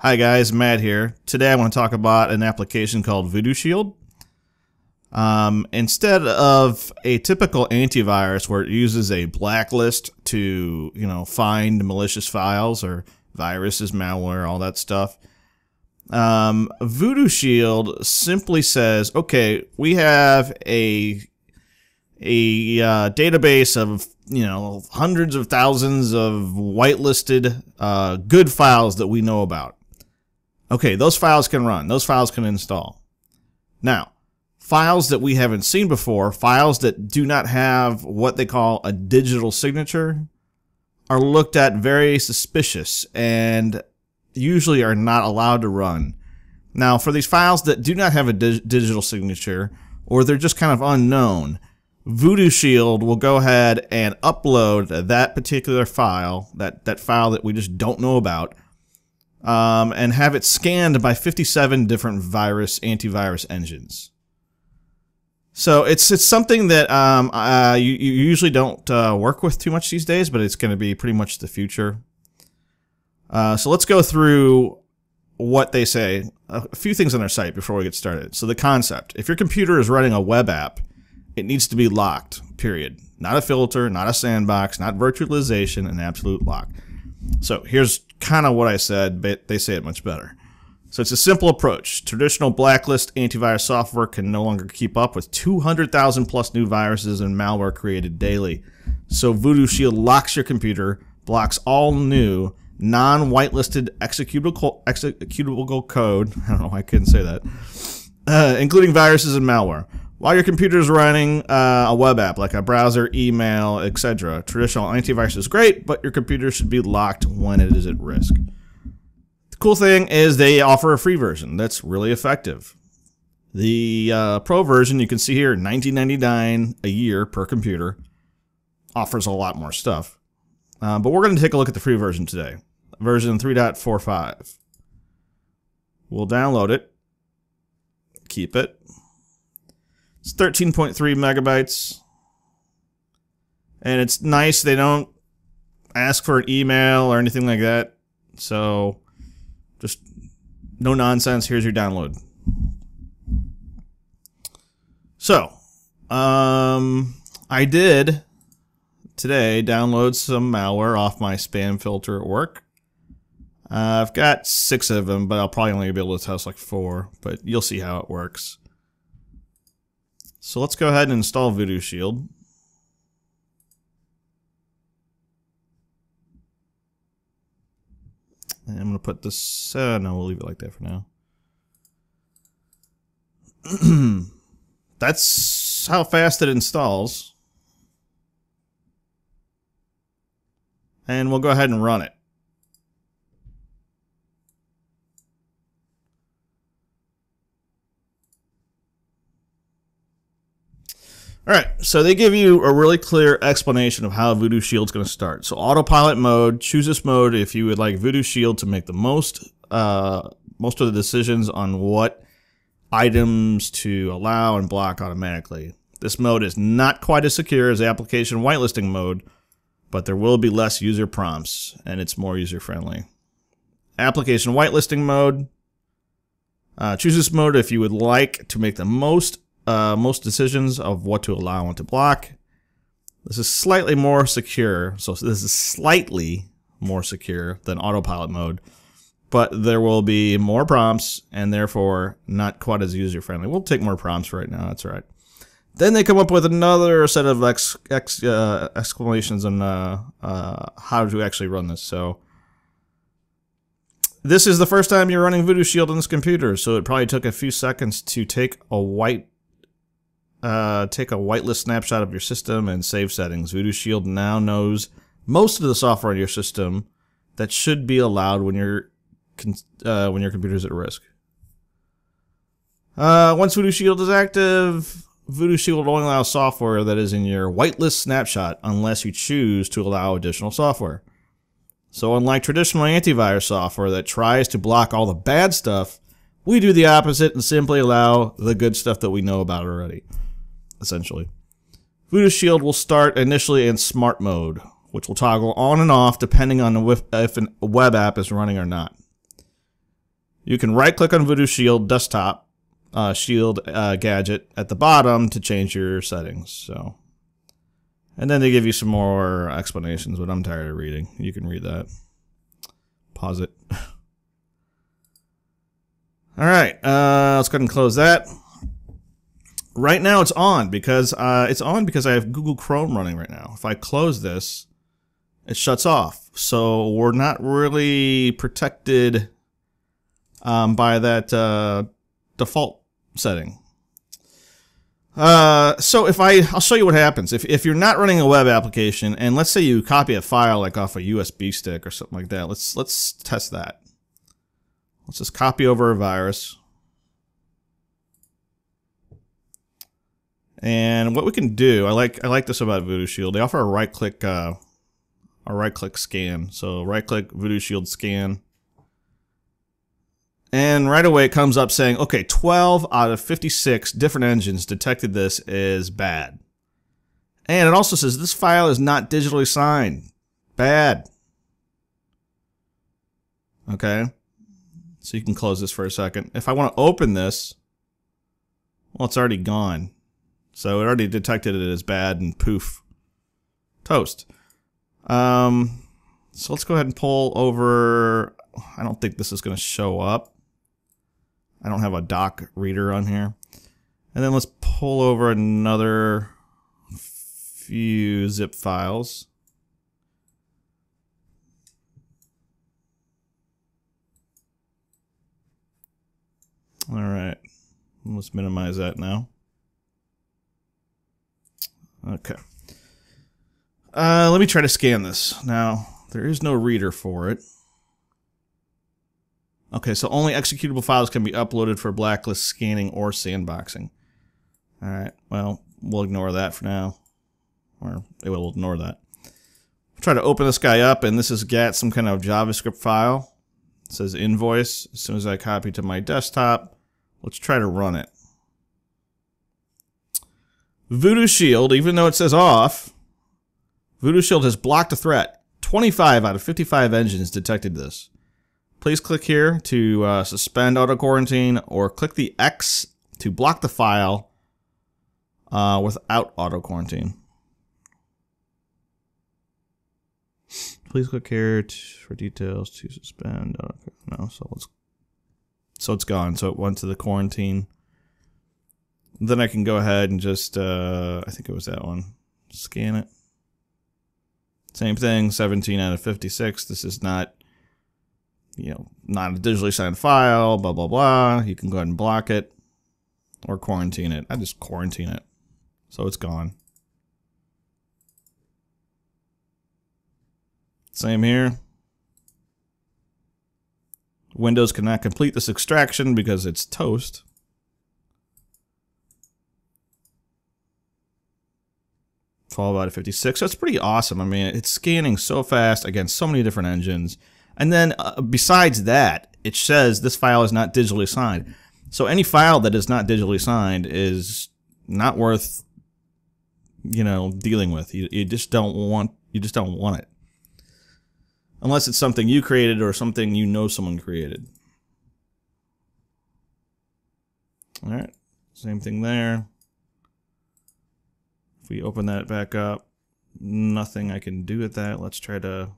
Hi guys, Matt here. Today I want to talk about an application called Voodoo Shield. Um, instead of a typical antivirus where it uses a blacklist to, you know, find malicious files or viruses, malware, all that stuff, um, Voodoo Shield simply says, okay, we have a a uh, database of you know hundreds of thousands of whitelisted uh, good files that we know about. Okay, those files can run. Those files can install. Now, files that we haven't seen before, files that do not have what they call a digital signature, are looked at very suspicious and usually are not allowed to run. Now, for these files that do not have a dig digital signature, or they're just kind of unknown, Voodoo Shield will go ahead and upload that particular file, that, that file that we just don't know about, um, and have it scanned by 57 different virus antivirus engines. So it's it's something that um, uh, you, you usually don't uh, work with too much these days, but it's going to be pretty much the future. Uh, so let's go through what they say. A few things on their site before we get started. So the concept: if your computer is running a web app, it needs to be locked. Period. Not a filter, not a sandbox, not virtualization, an absolute lock. So here's kind of what I said, but they say it much better. So it's a simple approach. Traditional blacklist antivirus software can no longer keep up with 200,000 plus new viruses and malware created daily. So Voodoo Shield locks your computer, blocks all new non-whitelisted executable executable code. I don't know why I couldn't say that, uh, including viruses and malware. While your computer is running uh, a web app like a browser, email, etc., traditional antivirus is great, but your computer should be locked when it is at risk. The cool thing is they offer a free version that's really effective. The uh, pro version you can see here, 19.99 a year per computer, offers a lot more stuff. Uh, but we're going to take a look at the free version today, version 3.45. We'll download it, keep it, 13.3 megabytes. And it's nice. They don't ask for an email or anything like that. So just no nonsense. Here's your download. So, um, I did today download some malware off my spam filter at work. Uh, I've got six of them, but I'll probably only be able to test like four, but you'll see how it works. So let's go ahead and install Voodoo Shield. And I'm going to put this, uh, no, we'll leave it like that for now. That's how fast it installs. And we'll go ahead and run it. All right, so they give you a really clear explanation of how Voodoo Shield's going to start. So autopilot mode, choose this mode if you would like Voodoo Shield to make the most uh, most of the decisions on what items to allow and block automatically. This mode is not quite as secure as application whitelisting mode, but there will be less user prompts and it's more user friendly. Application whitelisting mode. Uh, choose this mode if you would like to make the most uh, most decisions of what to allow and to block. This is slightly more secure, so this is slightly more secure than autopilot mode, but there will be more prompts and therefore not quite as user friendly. We'll take more prompts right now, that's all right. Then they come up with another set of ex, ex, uh, exclamations on uh, uh, how to actually run this. So this is the first time you're running Voodoo Shield on this computer, so it probably took a few seconds to take a white uh, take a whitelist snapshot of your system and save settings. Voodoo Shield now knows most of the software in your system that should be allowed when your uh, when your computer is at risk. Uh, once Voodoo Shield is active, Voodoo Shield will only allow software that is in your whitelist snapshot unless you choose to allow additional software. So unlike traditional antivirus software that tries to block all the bad stuff, we do the opposite and simply allow the good stuff that we know about already essentially. Voodoo Shield will start initially in smart mode, which will toggle on and off depending on if a web app is running or not. you can right click on Voodoo Shield desktop uh, shield uh, gadget at the bottom to change your settings. So, and then they give you some more explanations, but I'm tired of reading. You can read that. Pause it. All right, uh, let's go ahead and close that. Right now it's on because uh, it's on because I have Google Chrome running right now. If I close this, it shuts off. So we're not really protected um, by that uh, default setting. Uh, so if I, I'll show you what happens. If, if you're not running a web application and let's say you copy a file like off a USB stick or something like that, let's, let's test that. Let's just copy over a virus. And what we can do, I like I like this about Voodoo Shield. They offer a right click uh, a right click scan. So right click Voodoo Shield scan. And right away it comes up saying, okay, 12 out of 56 different engines detected this is bad. And it also says this file is not digitally signed. Bad. Okay. So you can close this for a second. If I want to open this, well, it's already gone. So it already detected it as bad and poof. Toast. Um, so let's go ahead and pull over. I don't think this is going to show up. I don't have a doc reader on here. And then let's pull over another few zip files. All right, let's minimize that now. Okay. Uh, let me try to scan this. Now, there is no reader for it. Okay, so only executable files can be uploaded for blacklist scanning or sandboxing. Alright, well, we'll ignore that for now. Or it will ignore that. try to open this guy up, and this has got some kind of JavaScript file. It says invoice. As soon as I copy to my desktop, let's try to run it. Voodoo Shield, even though it says off, Voodoo Shield has blocked a threat. 25 out of 55 engines detected this please click here to uh, suspend auto quarantine or click the X to block the file uh, without auto quarantine. Please click here for details to suspend. Okay, no, so it's so it's gone. So it went to the quarantine. Then I can go ahead and just uh, I think it was that one. Scan it. Same thing. 17 out of 56. This is not you know, not a digitally signed file, blah, blah, blah. You can go ahead and block it or quarantine it. I just quarantine it. So it's gone. Same here. Windows cannot complete this extraction because it's toast. By 56. So it's pretty awesome. I mean, it's scanning so fast against so many different engines. And then uh, besides that, it says this file is not digitally signed. So any file that is not digitally signed is not worth, you know, dealing with. You, you just don't want, you just don't want it. Unless it's something you created or something you know someone created. All right, same thing there. If we open that back up, nothing I can do with that. Let's try to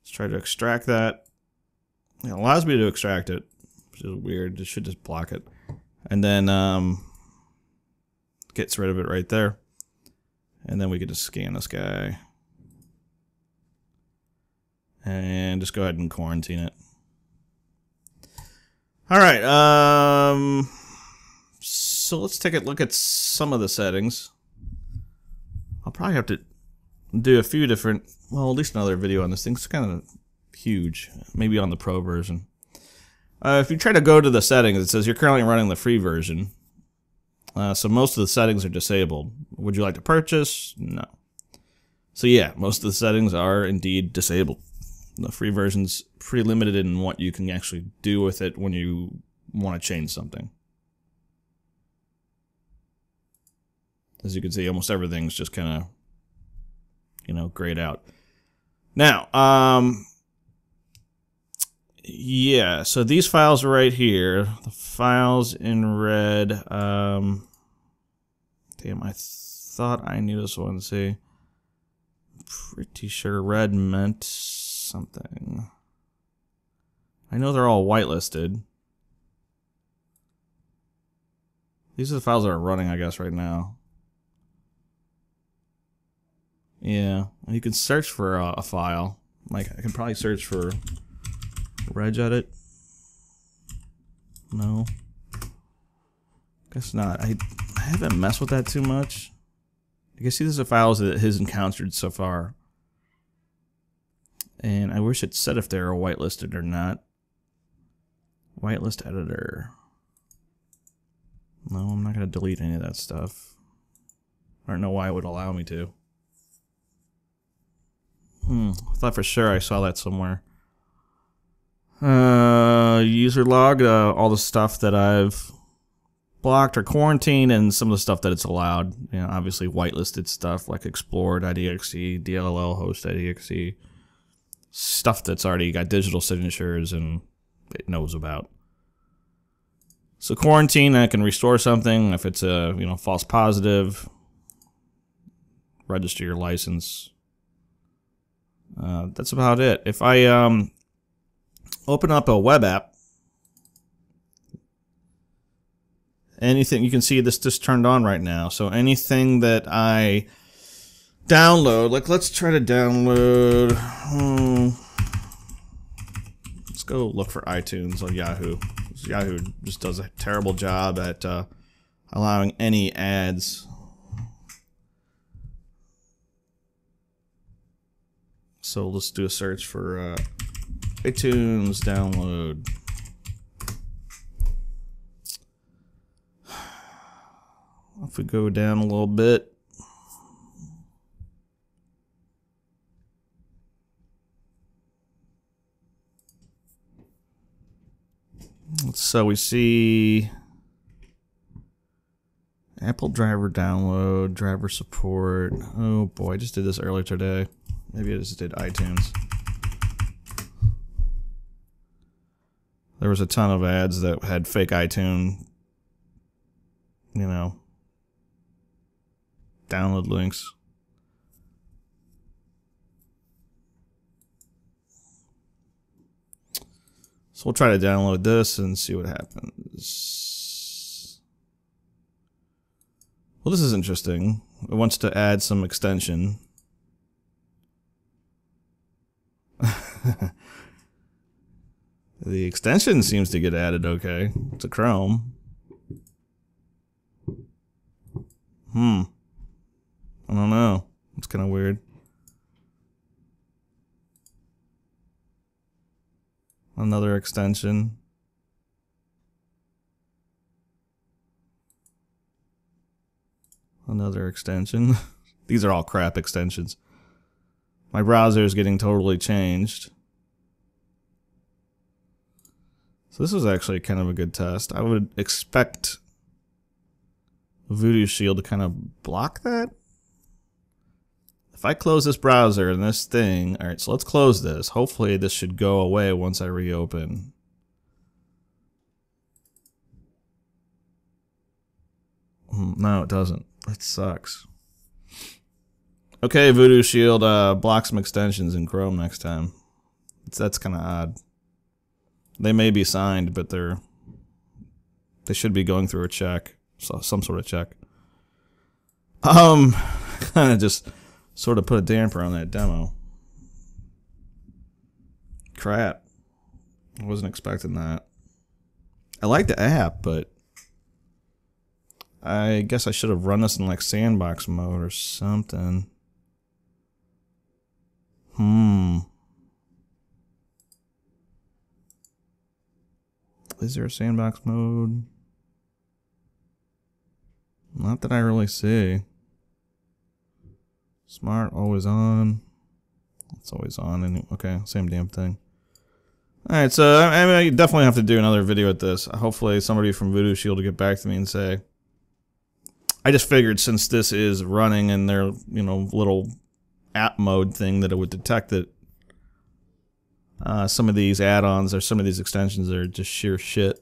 Let's try to extract that. It allows me to extract it, which is weird. It should just block it. And then um, gets rid of it right there. And then we can just scan this guy. And just go ahead and quarantine it. All right. Um, so let's take a look at some of the settings. I'll probably have to do a few different, well, at least another video on this thing. It's kind of huge, maybe on the pro version. Uh, if you try to go to the settings, it says you're currently running the free version. Uh, so most of the settings are disabled. Would you like to purchase? No. So yeah, most of the settings are indeed disabled. The free version's pretty limited in what you can actually do with it when you want to change something. As you can see, almost everything's just kind of you know, grayed out. Now, um, Yeah, so these files right here, the files in red. Um, damn, I thought I knew this one. See, pretty sure red meant something. I know they're all whitelisted. These are the files that are running, I guess, right now. Yeah, you can search for a, a file. Like, I can probably search for regedit. No. Guess not. I, I haven't messed with that too much. I guess these are files that has encountered so far. And I wish it said if they're whitelisted or not. Whitelist editor. No, I'm not going to delete any of that stuff. I don't know why it would allow me to. Hmm, I thought for sure I saw that somewhere. Uh, user log, uh, all the stuff that I've blocked or quarantined, and some of the stuff that it's allowed. You know, obviously whitelisted stuff like explorer.exe, DLL host.exe, stuff that's already got digital signatures and it knows about. So quarantine, I can restore something if it's a you know false positive. Register your license. Uh, that's about it. If I um, open up a web app, anything you can see this just turned on right now. So anything that I download, like let's try to download. Hmm, let's go look for iTunes on Yahoo. Yahoo just does a terrible job at uh, allowing any ads. So let's do a search for uh, iTunes download. If we go down a little bit, So we see Apple driver download, driver support. Oh boy, I just did this earlier today. Maybe I just did iTunes. There was a ton of ads that had fake iTunes, you know, download links. So we'll try to download this and see what happens. Well, this is interesting. It wants to add some extension. the extension seems to get added okay to Chrome. Hmm. I don't know. It's kind of weird. another extension. Another extension. These are all crap extensions. My browser is getting totally changed. So this was actually kind of a good test. I would expect Voodoo Shield to kind of block that. If I close this browser and this thing, all right, so let's close this. Hopefully this should go away once I reopen. Hmm, no, it doesn't. That sucks. Okay, Voodoo Shield, uh, block some extensions in Chrome next time. That's kind of odd. They may be signed, but they're they should be going through a check, so some sort of check. Um, kind of just sort of put a damper on that demo. Crap. I wasn't expecting that. I like the app, but I guess I should have run this in like sandbox mode or something. Hmm. Is there a sandbox mode? Not that I really see. Smart, always on. It's always on. And okay, same damn thing. All right, so I, mean, I definitely have to do another video at this. Hopefully, somebody from Voodoo Shield will get back to me and say. I just figured since this is running in their you know little app mode thing that it would detect it. Uh, some of these add-ons or some of these extensions are just sheer shit.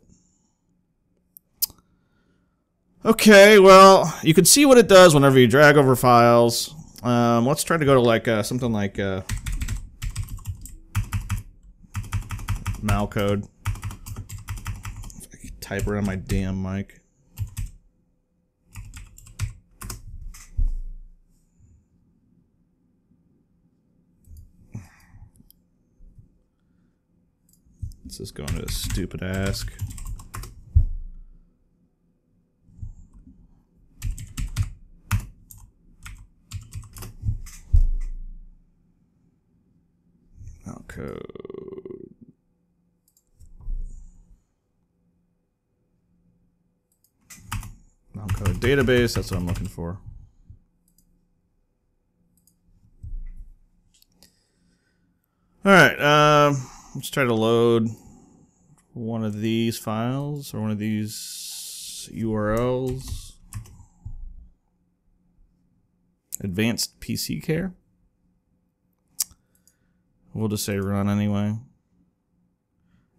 Okay, well, you can see what it does whenever you drag over files. Um, let's try to go to like uh, something like uh, malcode. Type around my damn mic. Let's just go into a stupid ask. Code. Code database, that's what I'm looking for. All right, let's try to load one of these files or one of these URLs. Advanced PC care. We'll just say run anyway.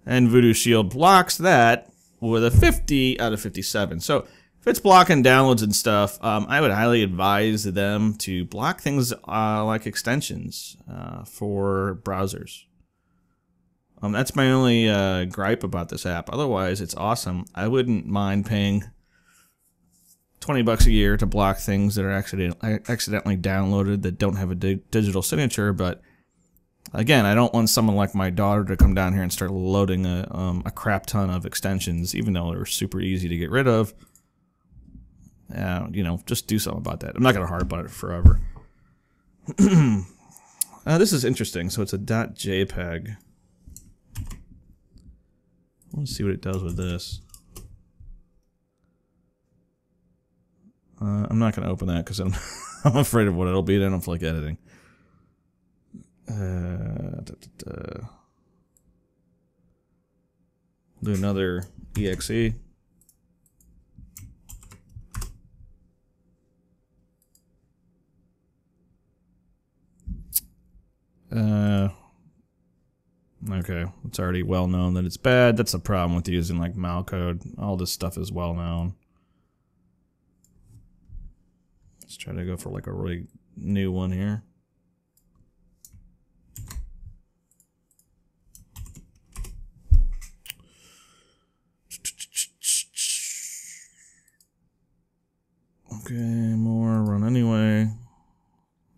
And Voodoo Shield blocks that with a 50 out of 57. So if it's blocking downloads and stuff, um, I would highly advise them to block things uh, like extensions uh, for browsers. Um, that's my only uh, gripe about this app. Otherwise, it's awesome. I wouldn't mind paying 20 bucks a year to block things that are accidentally, accidentally downloaded that don't have a di digital signature, but Again, I don't want someone like my daughter to come down here and start loading a, um, a crap ton of extensions, even though they're super easy to get rid of. Uh, you know, just do something about that. I'm not going to harp on it forever. uh, this is interesting. So it's a .jpeg. Want see what it does with this. Uh, I'm not going to open that because I'm, I'm afraid of what it'll be. I don't feel like editing. Uh, da, da, da. Do another exe. Uh, okay, it's already well known that it's bad. That's a problem with using like malcode. All this stuff is well known. Let's try to go for like a really new one here. Okay, more run anyway.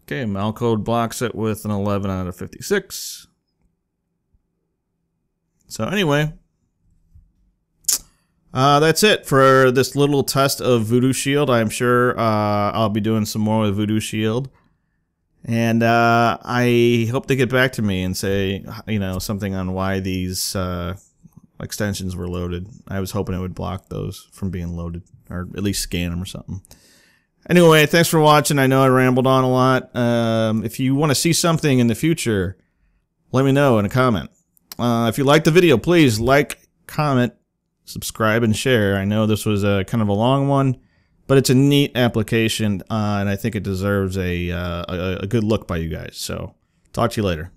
Okay, Malcode blocks it with an 11 out of 56. So anyway, uh, that's it for this little test of Voodoo Shield. I'm sure uh, I'll be doing some more with Voodoo Shield. And uh, I hope they get back to me and say, you know, something on why these uh, extensions were loaded. I was hoping it would block those from being loaded, or at least scan them or something. Anyway, thanks for watching. I know I rambled on a lot. Um, if you want to see something in the future, let me know in a comment. Uh, if you liked the video, please like, comment, subscribe, and share. I know this was a kind of a long one, but it's a neat application, uh, and I think it deserves a, uh, a, a good look by you guys. So, talk to you later.